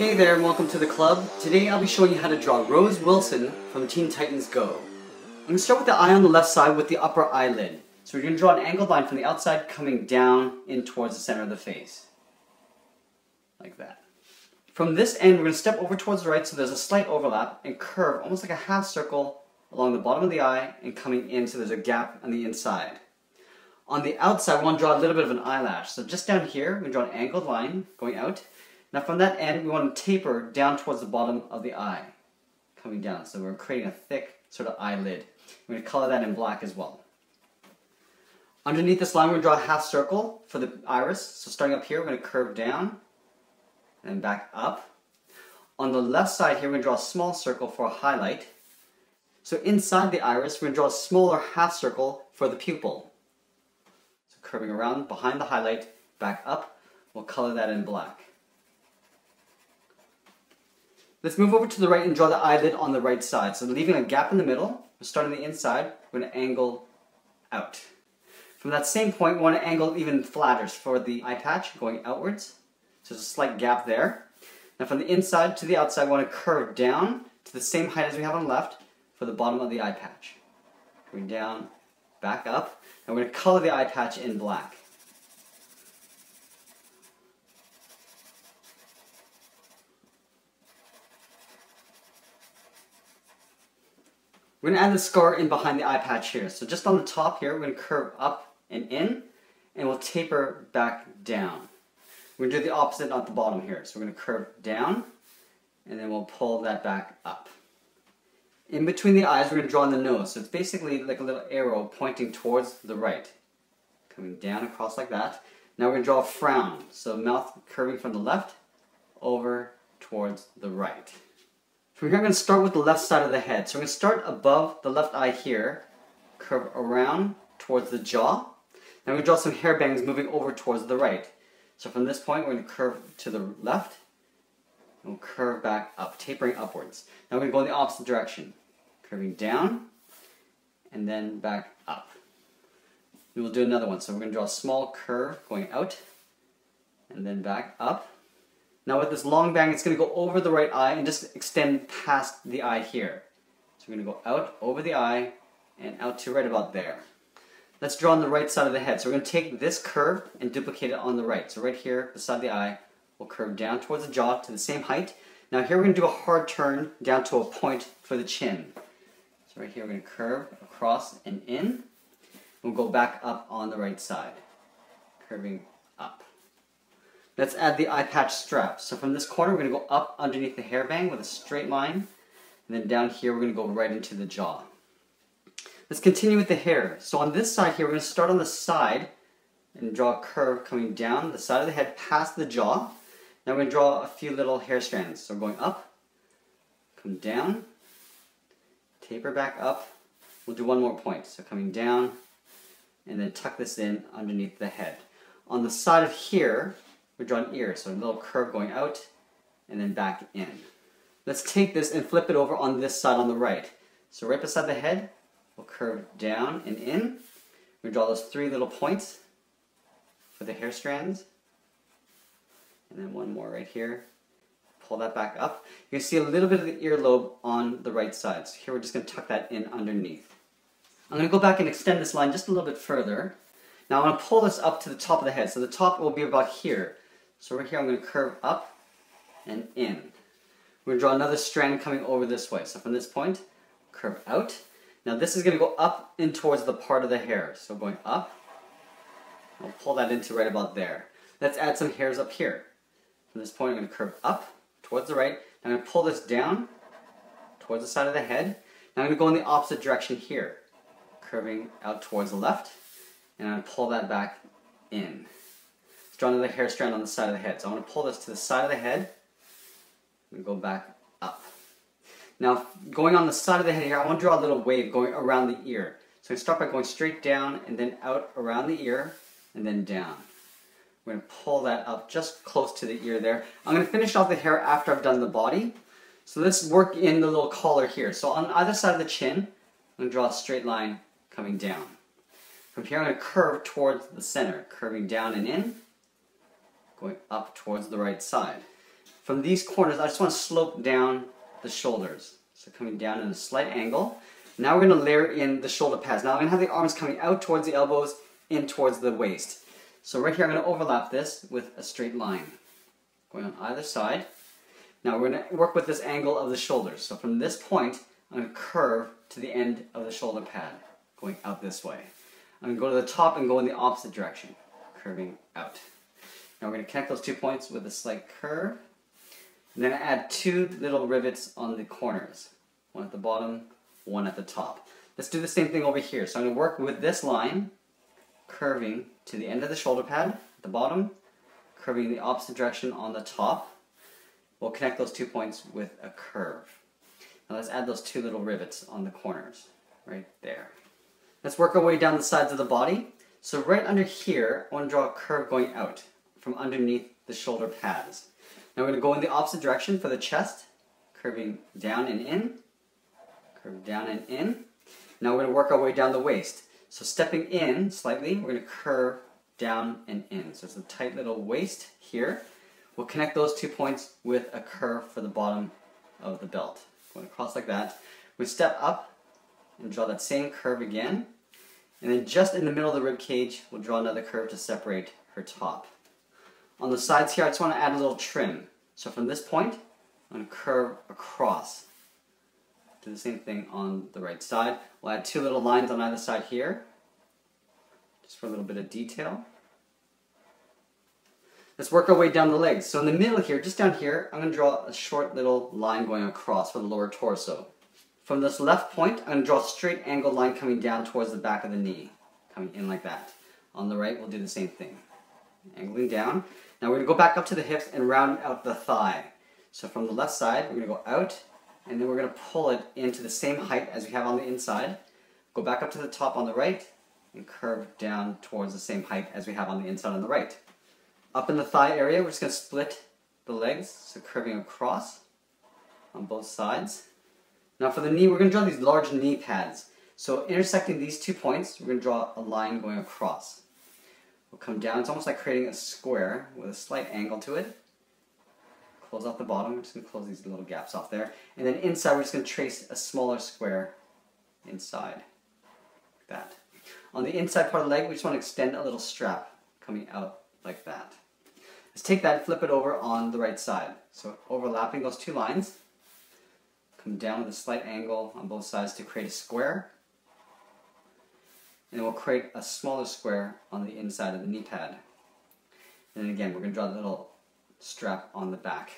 Hey there and welcome to the club. Today I'll be showing you how to draw Rose Wilson from Teen Titans Go. I'm going to start with the eye on the left side with the upper eyelid. So we're going to draw an angled line from the outside coming down in towards the center of the face. Like that. From this end we're going to step over towards the right so there's a slight overlap and curve almost like a half circle along the bottom of the eye and coming in so there's a gap on the inside. On the outside we want to draw a little bit of an eyelash. So just down here we draw an angled line going out now from that end, we want to taper down towards the bottom of the eye, coming down. So we're creating a thick sort of eyelid. We're going to color that in black as well. Underneath this line, we're going to draw a half circle for the iris. So starting up here, we're going to curve down and back up. On the left side here, we're going to draw a small circle for a highlight. So inside the iris, we're going to draw a smaller half circle for the pupil. So curving around behind the highlight, back up, we'll color that in black. Let's move over to the right and draw the eyelid on the right side. So leaving a gap in the middle, we're starting the inside, we're going to angle out. From that same point, we want to angle even flatter for the eye patch, going outwards. So there's a slight gap there. Now from the inside to the outside, we want to curve down to the same height as we have on the left for the bottom of the eye patch. Going down, back up, and we're going to color the eye patch in black. We're to add the scar in behind the eye patch here. So just on the top here, we're to curve up and in, and we'll taper back down. We're to do the opposite on the bottom here. So we're to curve down, and then we'll pull that back up. In between the eyes, we're to draw in the nose. So it's basically like a little arrow pointing towards the right. Coming down across like that. Now we're to draw a frown. So mouth curving from the left over towards the right. From here I'm going to start with the left side of the head. So I'm going to start above the left eye here, curve around towards the jaw. Going to draw some hair bangs moving over towards the right. So from this point we're going to curve to the left, and we'll curve back up, tapering upwards. Now we're going to go in the opposite direction, curving down, and then back up. We will do another one. So we're going to draw a small curve going out, and then back up. Now with this long bang, it's going to go over the right eye and just extend past the eye here. So we're going to go out over the eye and out to right about there. Let's draw on the right side of the head. So we're going to take this curve and duplicate it on the right. So right here beside the eye, we'll curve down towards the jaw to the same height. Now here we're going to do a hard turn down to a point for the chin. So right here we're going to curve across and in. We'll go back up on the right side, curving up. Let's add the eye patch strap. So from this corner, we're going to go up underneath the hairbang with a straight line. And then down here, we're going to go right into the jaw. Let's continue with the hair. So on this side here, we're to start on the side and draw a curve coming down the side of the head past the jaw. Now we're to draw a few little hair strands. So going up, come down, taper back up. We'll do one more point. So coming down, and then tuck this in underneath the head. On the side of here, we draw an ear, so a little curve going out and then back in. Let's take this and flip it over on this side on the right. So right beside the head, we'll curve down and in. We draw those three little points for the hair strands. And then one more right here. Pull that back up. You can see a little bit of the earlobe on the right side. So here we're just going to tuck that in underneath. I'm going to go back and extend this line just a little bit further. Now I'm going to pull this up to the top of the head. So the top will be about here. So right here I'm going to curve up and in. We're going to draw another strand coming over this way. So from this point, curve out. Now this is going to go up in towards the part of the hair. So going up, I'll pull that into right about there. Let's add some hairs up here. From this point I'm going to curve up towards the right. I'm going to pull this down towards the side of the head. Now I'm going to go in the opposite direction here. Curving out towards the left. And I'm going to pull that back in draw another hair strand on the side of the head. So I'm going to pull this to the side of the head and go back up. Now, going on the side of the head here, I want to draw a little wave going around the ear. So I start by going straight down and then out around the ear and then down. I'm going to pull that up just close to the ear there. I'm going to finish off the hair after I've done the body. So let's work in the little collar here. So on either side of the chin, I'm going to draw a straight line coming down. From here, I'm going to curve towards the center, curving down and in, going up towards the right side. from these corners, I just want to slope down the shoulders. So coming down in a slight angle. Now we're going to layer in the shoulder pads. Now I'm going to have the arms coming out towards the elbows, in towards the waist. So right here I'm going to overlap this with a straight line. Going on either side. Now we're going to work with this angle of the shoulders. So from this point, I'm going to curve to the end of the shoulder pad, going out this way. I'm going to go to the top and go in the opposite direction, curving out. Now we're going to connect those two points with a slight curve. And then add two little rivets on the corners. One at the bottom, one at the top. Let's do the same thing over here. So I'm going to work with this line, curving to the end of the shoulder pad at the bottom, curving in the opposite direction on the top. We'll connect those two points with a curve. Now let's add those two little rivets on the corners, right there. Let's work our way down the sides of the body. So right under here, I want to draw a curve going out from underneath the shoulder pads. Now we're going to go in the opposite direction for the chest, curving down and in, curve down and in. Now we're going to work our way down the waist. So stepping in slightly, we're going to curve down and in. So it's a tight little waist here. We'll connect those two points with a curve for the bottom of the belt. Going across like that. We step up and draw that same curve again. And then just in the middle of the rib cage, we'll draw another curve to separate her top. On the sides here, I just want to add a little trim. So from this point, I'm going to curve across. Do the same thing on the right side. We'll add two little lines on either side here, just for a little bit of detail. Let's work our way down the legs. So in the middle here, just down here, I'm going to draw a short little line going across for the lower torso. From this left point, I'm going to draw a straight angled line coming down towards the back of the knee, coming in like that. On the right, we'll do the same thing. Angling down. Now we're going to go back up to the hips and round out the thigh. So from the left side, we're going to go out, and then we're going to pull it into the same height as we have on the inside. Go back up to the top on the right, and curve down towards the same height as we have on the inside on the right. Up in the thigh area, we're just going to split the legs, so curving across on both sides. Now for the knee, we're going to draw these large knee pads. So intersecting these two points, we're going to draw a line going across will come down. It's almost like creating a square with a slight angle to it. Close off the bottom. We're just going to close these little gaps off there. And then inside, we're just going to trace a smaller square inside. Like that. On the inside part of the leg, we just want to extend a little strap coming out like that. Let's take that and flip it over on the right side. So overlapping those two lines, come down with a slight angle on both sides to create a square and we'll create a smaller square on the inside of the knee pad. And then again, we're going to draw the little strap on the back.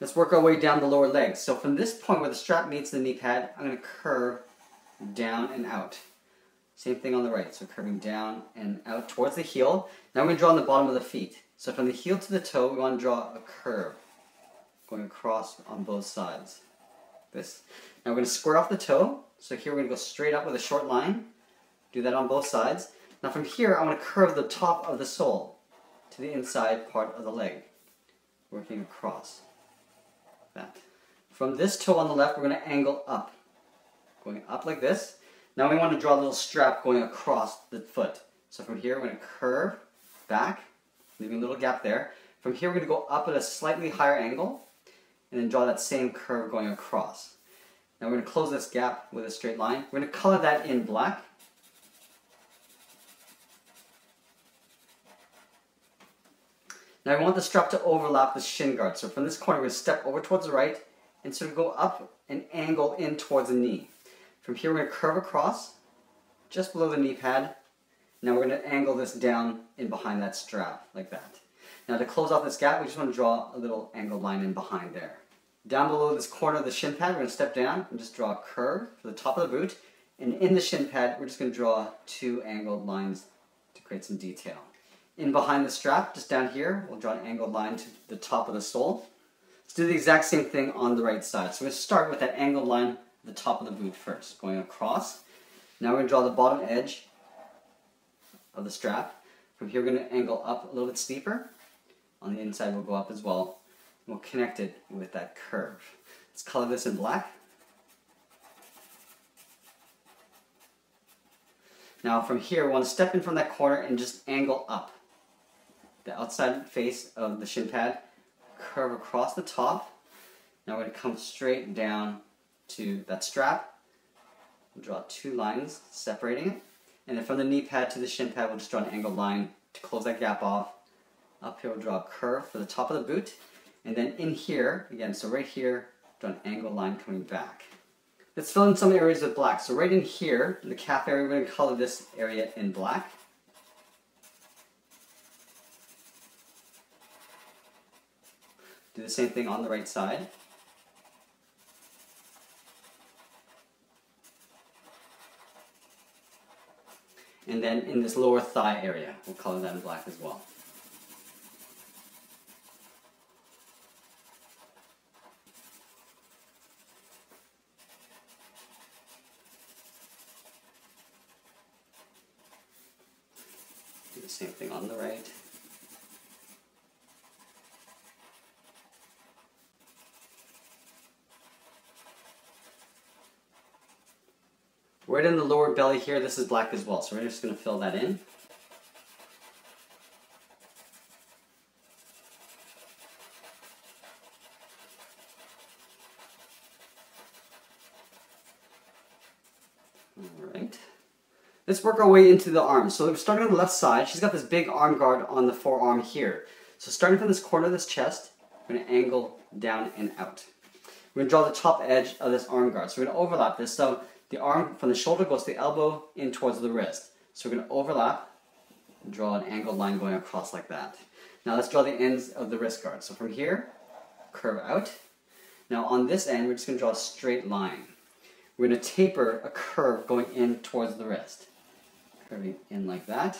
Let's work our way down the lower leg. So from this point where the strap meets the knee pad, I'm going to curve down and out. Same thing on the right, so curving down and out towards the heel. Now we're going to draw on the bottom of the feet. So from the heel to the toe, we want to draw a curve going across on both sides. This. Now we're going to square off the toe. So here we're going to go straight up with a short line. Do that on both sides. Now from here, I want to curve the top of the sole to the inside part of the leg, working across. That. From this toe on the left, we're going to angle up, going up like this. Now we want to draw a little strap going across the foot. So from here, we're going to curve back, leaving a little gap there. From here, we're going to go up at a slightly higher angle, and then draw that same curve going across. Now we're going to close this gap with a straight line. We're going to color that in black. Now I want the strap to overlap the shin guard. So from this corner, we're going to step over towards the right and sort of go up and angle in towards the knee. From here, we're going to curve across just below the knee pad. Now we're going to angle this down in behind that strap, like that. Now to close off this gap, we just want to draw a little angled line in behind there. Down below this corner of the shin pad, we're going to step down and just draw a curve for the top of the boot. And in the shin pad, we're just going to draw two angled lines to create some detail in behind the strap, just down here, we'll draw an angled line to the top of the sole. Let's do the exact same thing on the right side. So we're going to start with that angled line at the top of the boot first, going across. Now we're going to draw the bottom edge of the strap. From here we're going to angle up a little bit steeper. On the inside we'll go up as well. We'll connect it with that curve. Let's color this in black. Now from here, we want to step in from that corner and just angle up the outside face of the shin pad, curve across the top. Now we're going to come straight down to that strap. We'll draw two lines separating it. And then from the knee pad to the shin pad, we'll just draw an angled line to close that gap off. Up here, we'll draw a curve for the top of the boot. And then in here, again, so right here, draw an angled line coming back. Let's fill in some areas with black. So right in here, the calf area, we're going to color this area in black. Do the same thing on the right side. And then in this lower thigh area, we'll color that in black as well. Do the same thing on the right. Right in the lower belly here, this is black as well. So we're just going to fill that in. Alright. Let's work our way into the arm. So we're starting on the left side. She's got this big arm guard on the forearm here. So starting from this corner of this chest, we're going to angle down and out. We're going to draw the top edge of this arm guard. So we're going to overlap this. So the arm from the shoulder goes to the elbow in towards the wrist. So we're going to overlap and draw an angled line going across like that. Now let's draw the ends of the wrist guard. So from here, curve out. Now on this end, we're just going to draw a straight line. We're going to taper a curve going in towards the wrist. Curving in like that.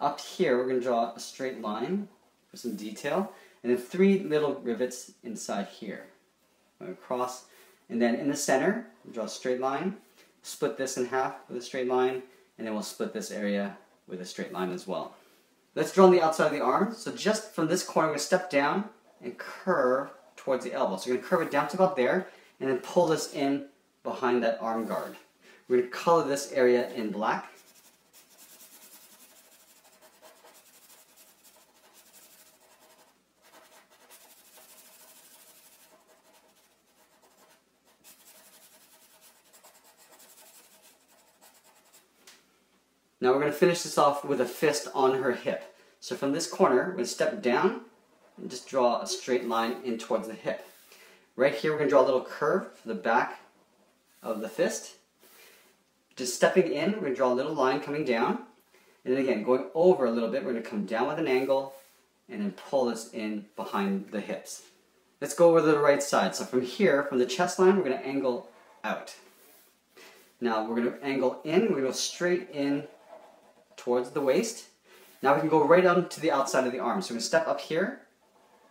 Up here, we're going to draw a straight line for some detail. And then three little rivets inside here. Going across and then in the center, we'll draw a straight line, split this in half with a straight line, and then we'll split this area with a straight line as well. Let's draw on the outside of the arm. So just from this corner, we're going to step down and curve towards the elbow. So we're going to curve it down to about there, and then pull this in behind that arm guard. We're going to color this area in black. Now we're going to finish this off with a fist on her hip. So from this corner, we're going to step down and just draw a straight line in towards the hip. Right here, we're going to draw a little curve for the back of the fist. Just stepping in, we're going to draw a little line coming down. And then again, going over a little bit, we're going to come down with an angle and then pull this in behind the hips. Let's go over to the right side. So from here, from the chest line, we're going to angle out. Now we're going to angle in, we're going to go straight in towards the waist. Now we can go right on to the outside of the arm. So we're going to step up here,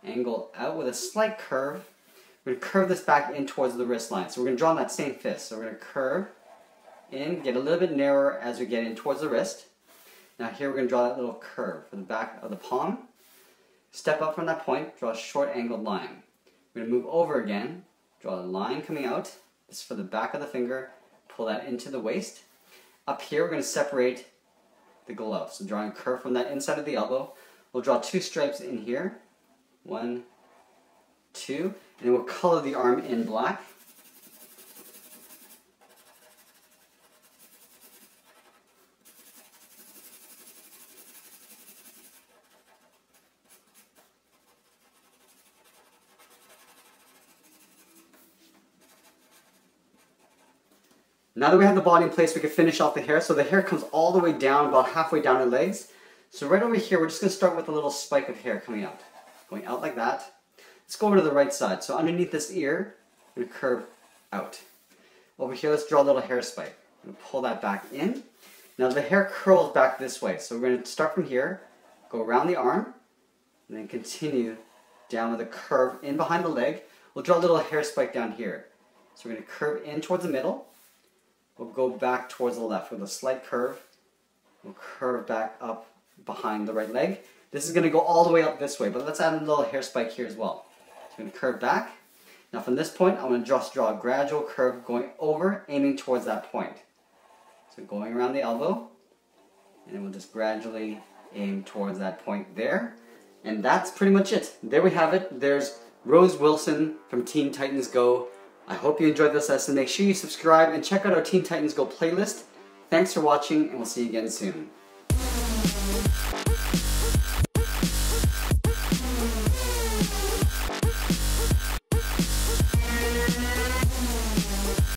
angle out with a slight curve. We're going to curve this back in towards the wrist line. So we're going to draw on that same fist. So we're going to curve in, get a little bit narrower as we get in towards the wrist. Now here we're going to draw that little curve for the back of the palm. Step up from that point, draw a short angled line. We're going to move over again, draw a line coming out. This is for the back of the finger. Pull that into the waist. Up here we're going to separate the glove. So drawing a curve from that inside of the elbow. We'll draw two stripes in here. One, two. And we'll color the arm in black. Now that we have the body in place, we can finish off the hair. So the hair comes all the way down, about halfway down her legs. So right over here, we're just going to start with a little spike of hair coming out. Going out like that. Let's go over to the right side. So underneath this ear, I'm to curve out. Over here, let's draw a little hair spike. I'm to pull that back in. Now the hair curls back this way. So we're going to start from here, go around the arm, and then continue down with a curve in behind the leg. We'll draw a little hair spike down here. So we're going to curve in towards the middle, We'll go back towards the left with a slight curve. We'll curve back up behind the right leg. This is going to go all the way up this way, but let's add a little hair spike here as well. So I'm going to curve back. Now from this point, I'm going to just draw a gradual curve going over, aiming towards that point. So going around the elbow, and we'll just gradually aim towards that point there. And that's pretty much it. There we have it. There's Rose Wilson from Teen Titans Go. I hope you enjoyed this lesson. Make sure you subscribe and check out our Teen Titans Go playlist. Thanks for watching, and we'll see you again soon.